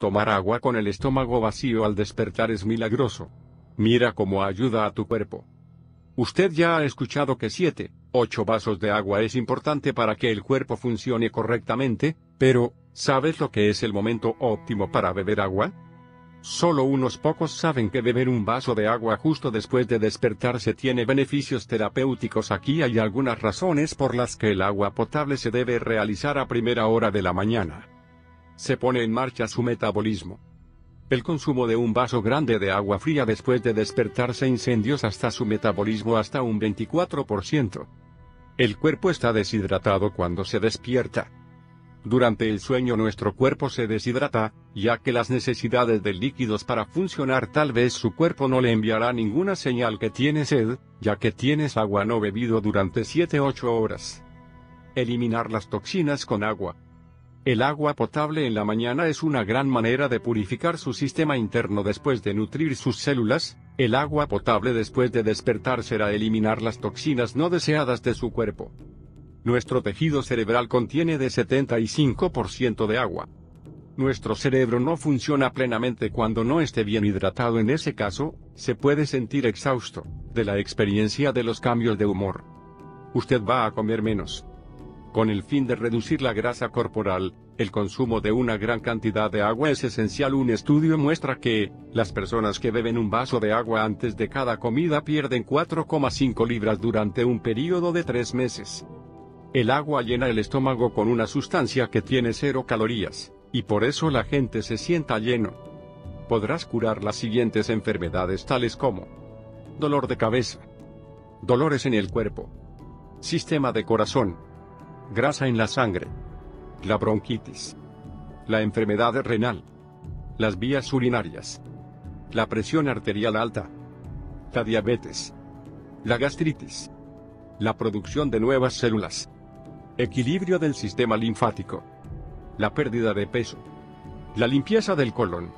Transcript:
Tomar agua con el estómago vacío al despertar es milagroso. Mira cómo ayuda a tu cuerpo. Usted ya ha escuchado que 7, 8 vasos de agua es importante para que el cuerpo funcione correctamente, pero, ¿sabes lo que es el momento óptimo para beber agua? Solo unos pocos saben que beber un vaso de agua justo después de despertarse tiene beneficios terapéuticos. Aquí hay algunas razones por las que el agua potable se debe realizar a primera hora de la mañana. Se pone en marcha su metabolismo. El consumo de un vaso grande de agua fría después de despertarse incendios hasta su metabolismo hasta un 24%. El cuerpo está deshidratado cuando se despierta. Durante el sueño nuestro cuerpo se deshidrata, ya que las necesidades de líquidos para funcionar tal vez su cuerpo no le enviará ninguna señal que tiene sed, ya que tienes agua no bebido durante 7-8 horas. Eliminar las toxinas con agua. El agua potable en la mañana es una gran manera de purificar su sistema interno después de nutrir sus células, el agua potable después de despertar será eliminar las toxinas no deseadas de su cuerpo. Nuestro tejido cerebral contiene de 75% de agua. Nuestro cerebro no funciona plenamente cuando no esté bien hidratado. En ese caso, se puede sentir exhausto, de la experiencia de los cambios de humor. Usted va a comer menos. Con el fin de reducir la grasa corporal, el consumo de una gran cantidad de agua es esencial. Un estudio muestra que, las personas que beben un vaso de agua antes de cada comida pierden 4,5 libras durante un periodo de 3 meses. El agua llena el estómago con una sustancia que tiene cero calorías, y por eso la gente se sienta lleno. Podrás curar las siguientes enfermedades tales como dolor de cabeza, dolores en el cuerpo, sistema de corazón, grasa en la sangre, la bronquitis, la enfermedad renal, las vías urinarias, la presión arterial alta, la diabetes, la gastritis, la producción de nuevas células, equilibrio del sistema linfático, la pérdida de peso, la limpieza del colon,